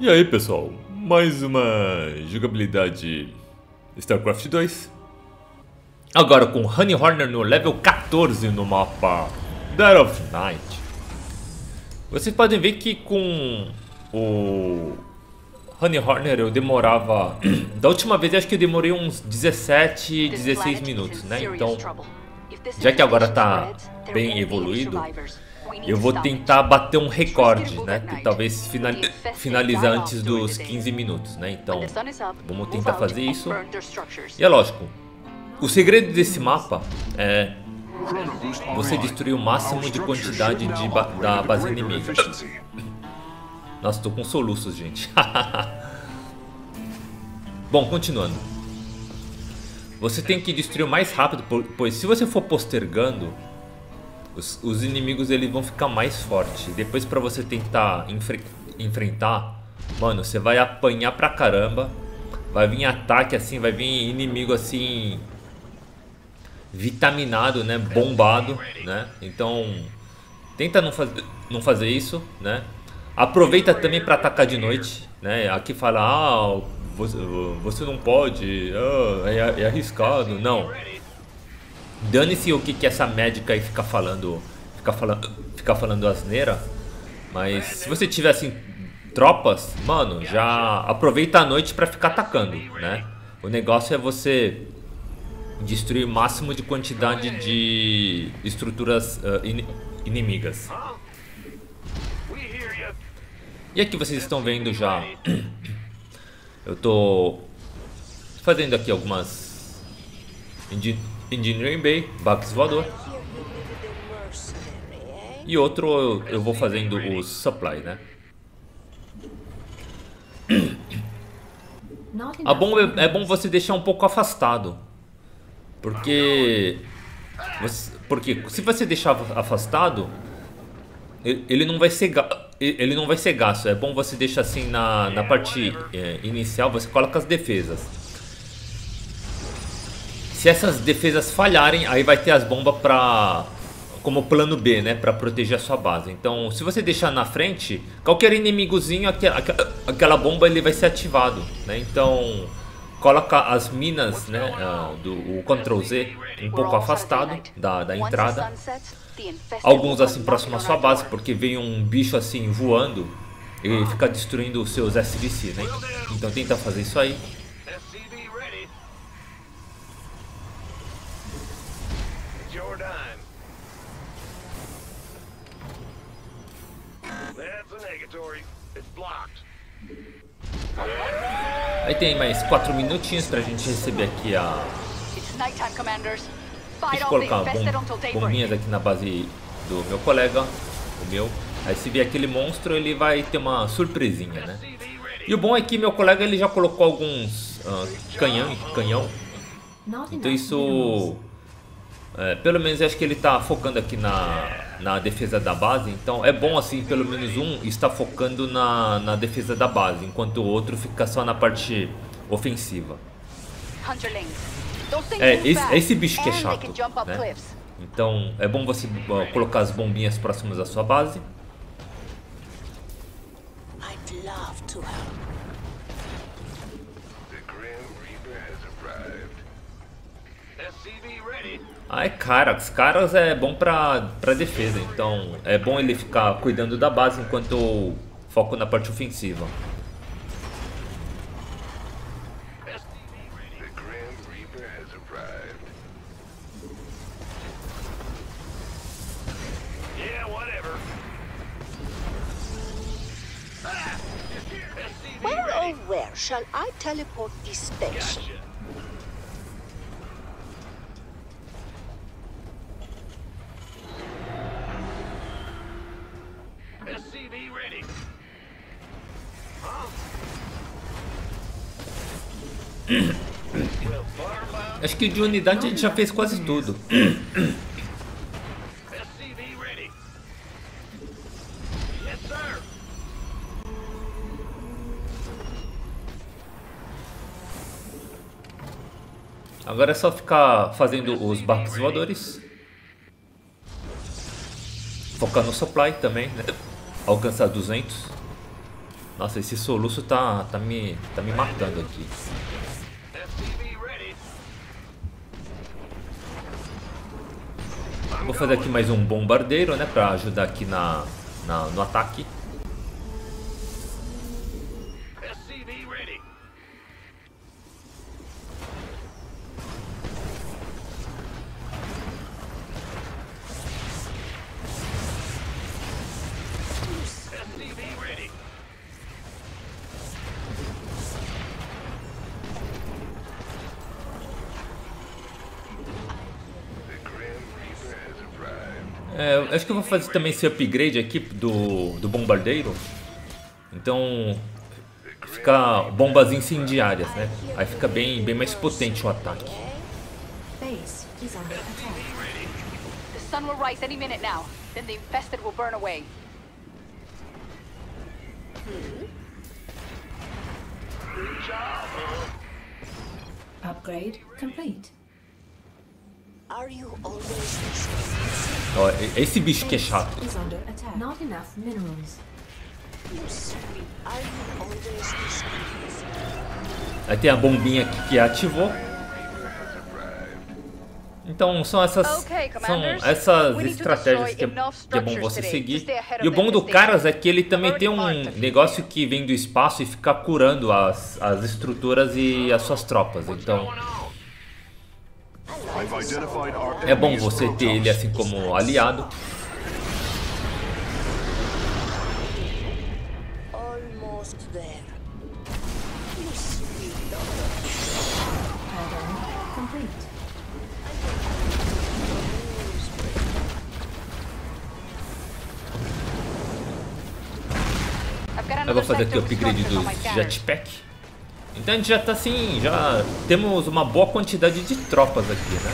E aí pessoal, mais uma jogabilidade StarCraft 2 Agora com Honey Horner no level 14 no mapa Dead of Night. Vocês podem ver que com o Honey Horner eu demorava Da última vez acho que eu demorei uns 17, 16 minutos, né? Então, já que agora tá bem evoluído eu vou tentar bater um recorde, né? Que talvez finalizar antes dos 15 minutos, né? Então, vamos tentar fazer isso. E é lógico, o segredo desse mapa é você destruir o máximo de quantidade de ba da base inimiga. Nossa, tô com soluços, gente. Bom, continuando. Você tem que destruir o mais rápido, pois se você for postergando, os, os inimigos eles vão ficar mais fortes. Depois para você tentar enfre enfrentar, mano, você vai apanhar pra caramba. Vai vir ataque assim, vai vir inimigo assim vitaminado, né, bombado, né? Então, tenta não, faz, não fazer isso, né? Aproveita também para atacar de noite, né? Aqui fala, ah, você, você não pode, ah, é, é arriscado. Não, Dane-se o que, que essa médica aí fica falando, fica falando, fica falando asneira. Mas se você tiver assim tropas, mano, já aproveita a noite para ficar atacando, né? O negócio é você destruir o máximo de quantidade de estruturas uh, in inimigas. E aqui vocês estão vendo já, eu tô fazendo aqui algumas Engineering Bay, Bugs voador. E outro eu, eu vou fazendo os supply, né? A bom, é, é bom você deixar um pouco afastado. Porque... Porque se você deixar afastado, ele não vai ser ele não vai ser gasto. É bom você deixar assim na, na parte é, inicial, você coloca as defesas. Se essas defesas falharem, aí vai ter as bombas para como plano B, né, para proteger a sua base. Então, se você deixar na frente, qualquer inimigozinho, aquela, aquela bomba ele vai ser ativado, né? Então, coloca as minas, né, uh, do o Ctrl Z um pouco afastado da, da entrada. Alguns assim próximo à sua base, porque vem um bicho assim voando e fica destruindo os seus SVC, né? Então tenta fazer isso aí. Aí tem mais 4 minutinhos pra gente receber aqui a... Deixa eu colocar bom, bombinhas aqui na base do meu colega, o meu. Aí se vier aquele monstro, ele vai ter uma surpresinha, né? E o bom é que meu colega ele já colocou alguns uh, canhão, canhão. Então isso... É, pelo menos acho que ele tá focando aqui na, na defesa da base, então é bom assim, pelo menos um está focando na, na defesa da base, enquanto o outro fica só na parte ofensiva. É esse, é esse bicho que é chato, né? Então é bom você uh, colocar as bombinhas próximas da sua base. I'd love to help. Ai, cara, os caras é bom pra, pra defesa, então é bom ele ficar cuidando da base enquanto eu foco na parte ofensiva. Where or where shall I teleport this station? Acho que de unidade a gente já fez quase tudo. Agora é só ficar fazendo os barcos voadores. Focar no supply também, né? Alcançar 200. Nossa, esse soluço tá, tá, me, tá me matando aqui. Vou fazer aqui mais um bombardeiro, né? Pra ajudar aqui na, na no ataque. É, acho que eu vou fazer também esse upgrade aqui do, do bombardeiro. Então fica bombas incendiárias, né? Aí fica bem, bem mais potente o ataque. Base is under attack. The sun will rise any minute now. Then the infested will burn away. Upgrade complete. Are you always? Ó, esse bicho que é chato. Aí tem a bombinha aqui que ativou. Então são essas, são essas estratégias que é, que é bom structures você seguir. E o bom do. Caras é que ele também tem um negócio que vem do espaço e fica curando as, as estruturas e as suas tropas. Então é bom você ter ele assim como aliado. Almost there. You sweet daughter. Add-on complete. I've got Eu vou fazer aqui o upgrade do jetpack. Então a gente já tá assim, já temos uma boa quantidade de tropas aqui, né?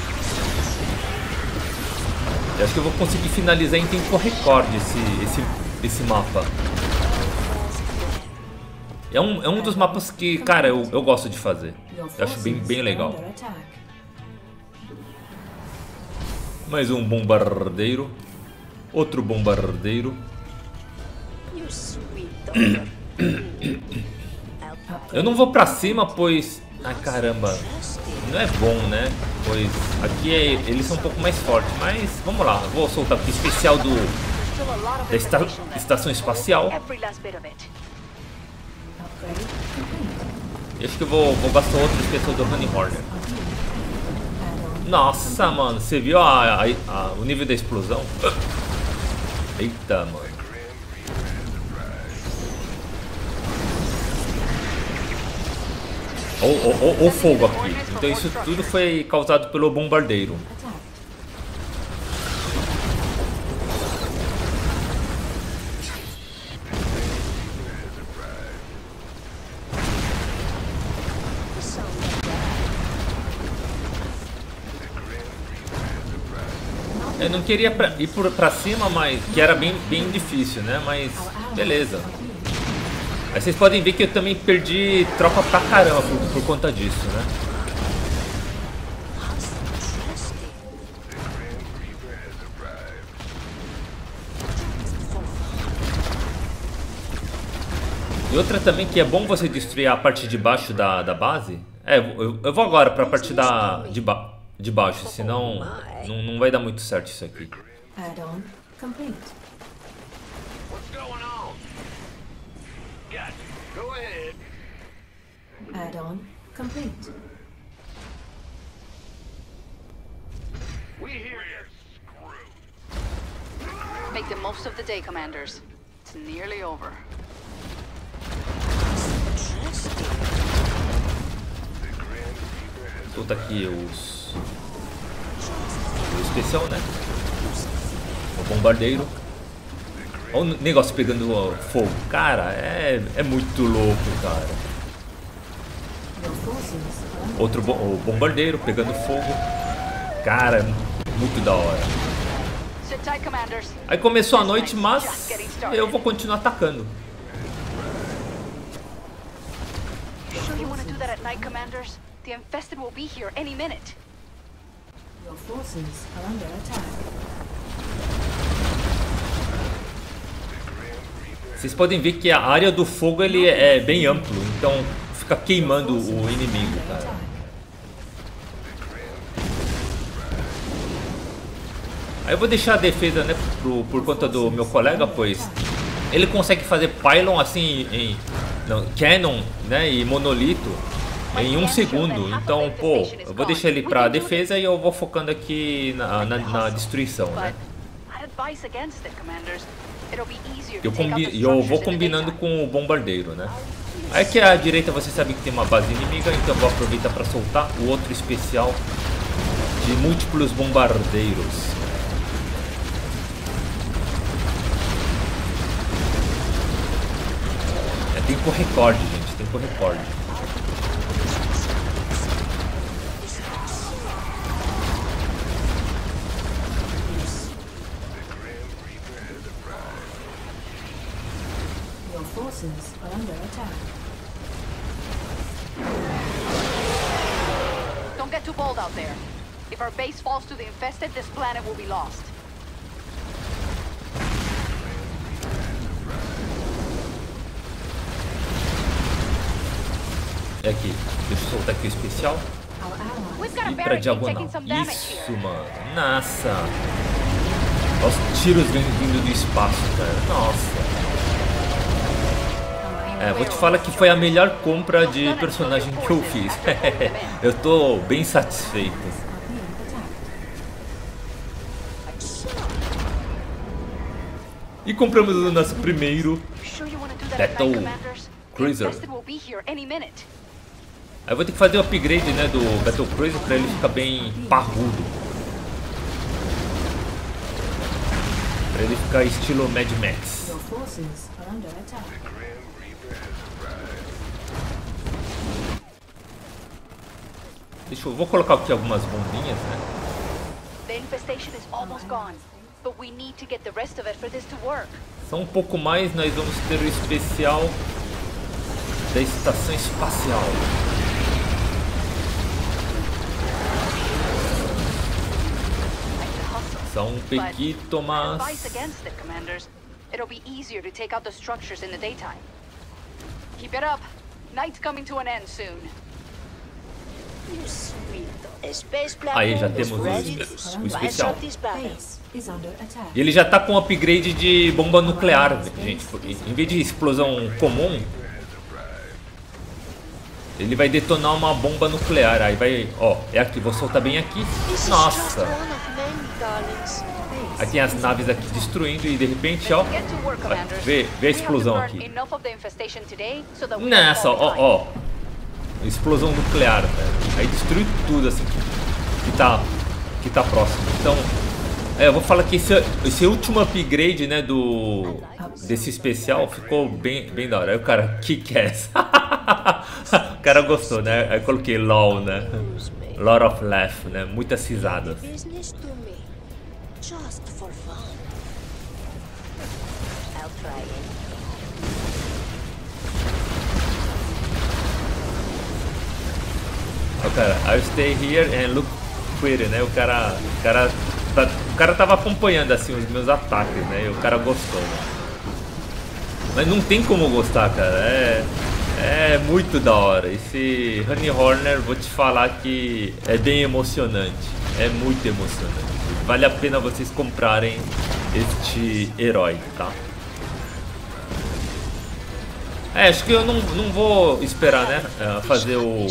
Eu acho que eu vou conseguir finalizar em tempo recorde esse, esse, esse mapa. É um, é um dos mapas que, cara, eu, eu gosto de fazer. Eu acho bem, bem legal. Mais um bombardeiro. Outro bombardeiro. Eu não vou pra cima, pois... Ai, caramba. Não é bom, né? Pois aqui é, eles são um pouco mais fortes. Mas vamos lá, vou soltar aqui o especial do, da esta- estação espacial. Acho que eu vou, vou gastar outro especial do Honey Horner. Nossa, mano, você viu a, a- a- o nível da explosão? Eita, mano. O fogo aqui. Então isso tudo foi causado pelo bombardeiro. Eu não queria pra- ir por, pra cima, mas que era bem, bem difícil, né? Mas beleza. Aí vocês podem ver que eu também perdi tropa pra caramba por, por conta disso, né? E outra também que é bom você destruir a parte de baixo da, da base. É, eu, eu vou agora pra parte da, de, ba, de baixo, senão não, não vai dar muito certo isso aqui. Add-on complete. Got you. Go ahead. Add-on complete. We hear you. Make the most of the day, commanders. It's nearly over. Solta aqui os. O especial, né? O bombardeiro. Olha o negócio pegando fogo. Cara, é, é muito louco, cara. Outro bo o bombardeiro pegando fogo. Cara, é muito da hora. Aí começou a noite, mas eu vou continuar atacando. Your forces are under attack. Vocês podem ver que a área do fogo ele é bem amplo, então fica queimando o inimigo, cara. Aí eu vou deixar a defesa, né, pro, por conta do meu colega, pois ele consegue fazer pylon assim em não, Canon, né, e monolito em um segundo. Então, pô, eu vou deixar ele pra defesa e eu vou focando aqui na, na, na destruição, né? Eu, combi eu vou combinando com o bombardeiro, né? Aí aqui à direita você sabe que tem uma base inimiga, então eu vou aproveitar para soltar o outro especial de múltiplos bombardeiros. É tempo recorde, gente, tempo recorde. Forces are under attack. Don't get too bold out there. If our base falls to the infested, this planet will be lost. É aqui, deixa eu soltar aqui o especial. E pra diagonal. Isso, mano. Nossa. Olha os tiros vindo do espaço, cara. Nossa. É, vou te falar que foi a melhor compra de personagem que eu fiz. eu tô bem satisfeito. E compramos o nosso primeiro. Battle Cruiser. Aí vou ter que fazer o upgrade, né, do Battle Cruiser pra ele ficar bem parrudo. Pra ele ficar estilo Mad Max. Deixa eu vou colocar aqui algumas bombinhas, né? The infestation is almost gone, but we need to get the rest of it for this to work. Só um pouco mais, nós vamos ter o especial da estação espacial. Só um pequito, mas... It'll be easier to take out the structures in the daytime. Keep it up. Night's coming to an end soon. Aí já temos o, ready espe- to o especial. E ele já tá com upgrade de bomba nuclear, gente. Em vez de explosão comum, ele vai detonar uma bomba nuclear. Aí vai, ó, é aqui, vou soltar bem aqui. Nossa! Aí tem as naves aqui destruindo e de repente, ó, vê, vê a explosão aqui. Nessa, fall ó, ó. Explosão nuclear, velho. Aí destrui tudo assim que tá que tá próximo. Então, é, eu vou falar que esse, esse último upgrade, né, do desse especial ficou bem bem da hora. Aí o cara, que que é essa? o cara gostou, né? Aí eu coloquei LOL, né? Lot of laugh, né? Muitas risadas. O cara, I'll stay here and look pretty, né? O cara, o cara, tá- o cara tava acompanhando assim os meus ataques, né? E o cara gostou. Né? Mas não tem como gostar, cara. É, é muito da hora. Esse Honey Horner, vou te falar que é bem emocionante. É muito emocionante. Vale a pena vocês comprarem este herói, tá? É, acho que eu não, não vou esperar, né? Fazer o,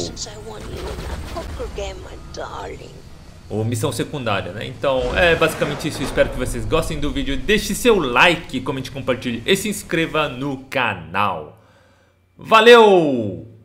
Ou missão secundária, né? Então é basicamente isso. Espero que vocês gostem do vídeo. Deixe seu like, comente, compartilhe e se inscreva no canal. Valeu!